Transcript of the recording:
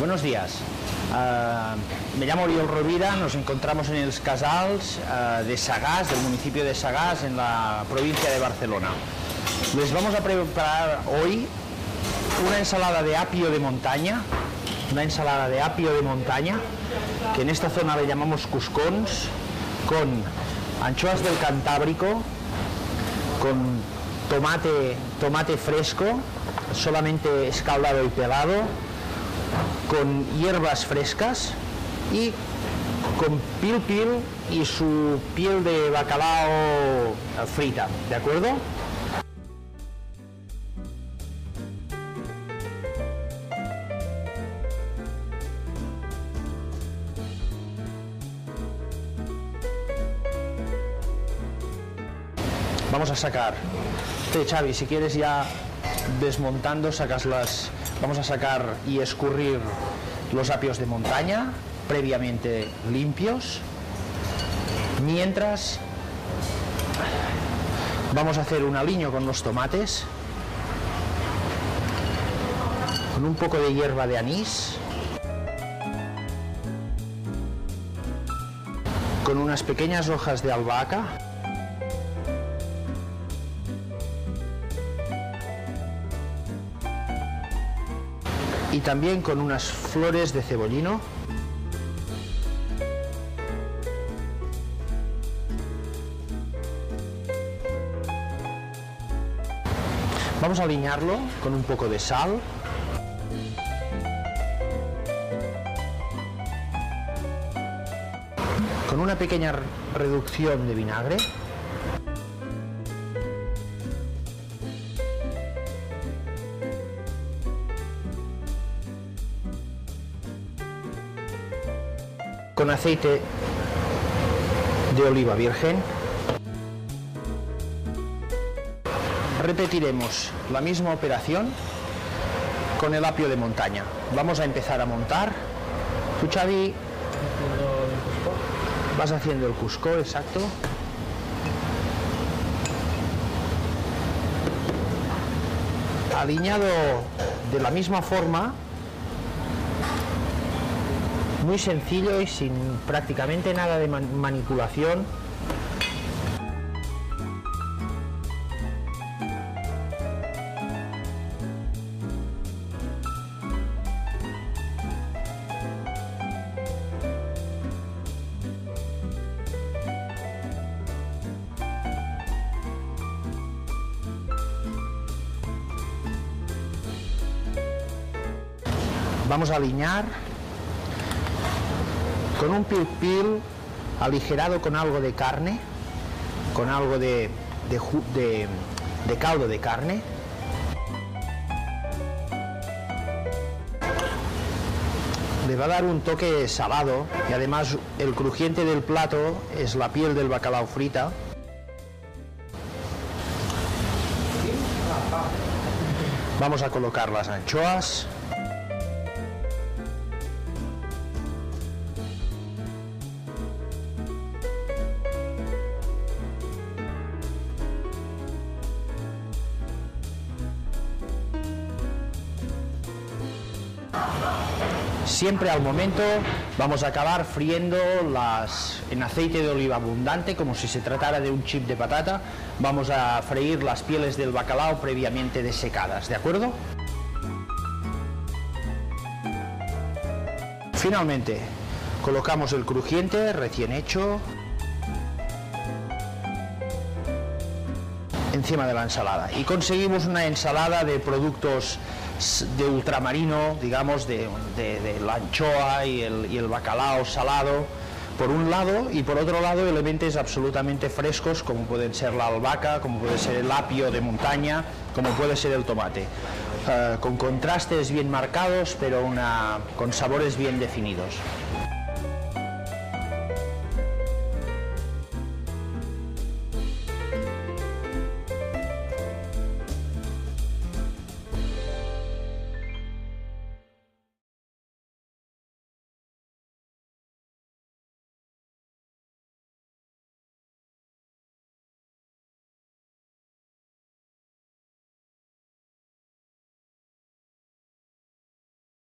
Buenos días. Ah, me llamo Oriol Rovira, nos encontramos en el Casals ah, de Sagás, del municipio de Sagás, en la provincia de Barcelona. Les vamos a preparar hoy una ensalada de apio de montaña, una ensalada de apio de montaña, que en esta zona le llamamos cuscons, con anchoas del Cantábrico, con tomate, tomate fresco, solamente escaldado y pelado, con hierbas frescas y con pil pil y su piel de bacalao frita, ¿de acuerdo? Vamos a sacar. Sí, Xavi, si quieres ya desmontando, sacas las. Vamos a sacar y escurrir los apios de montaña previamente limpios. Mientras vamos a hacer un aliño con los tomates, con un poco de hierba de anís, con unas pequeñas hojas de albahaca. Y también con unas flores de cebollino. Vamos a alinearlo con un poco de sal. Con una pequeña reducción de vinagre. Con aceite de oliva virgen. Repetiremos la misma operación con el apio de montaña. Vamos a empezar a montar. Tú, Xavi, vas haciendo el cusco, exacto. Alineado de la misma forma muy sencillo y sin prácticamente nada de manipulación. Vamos a alinear con un pil pil aligerado con algo de carne, con algo de, de, caldo de carne. Le va a dar un toque salado y además el crujiente del plato es la piel del bacalao frita. Vamos a colocar las anchoas. Siempre al momento vamos a acabar friendo las, en aceite de oliva abundante, como si se tratara de un chip de patata. Vamos a freír las pieles del bacalao previamente desecadas, ¿de acuerdo? Finalmente, colocamos el crujiente recién hecho encima de la ensalada y conseguimos una ensalada de productos de ultramarino, digamos, de, la anchoa y el, bacalao salado, por un lado, y por otro lado elementos absolutamente frescos como pueden ser la albahaca, como puede ser el apio de montaña, como puede ser el tomate, eh, con contrastes bien marcados, pero una, con sabores bien definidos.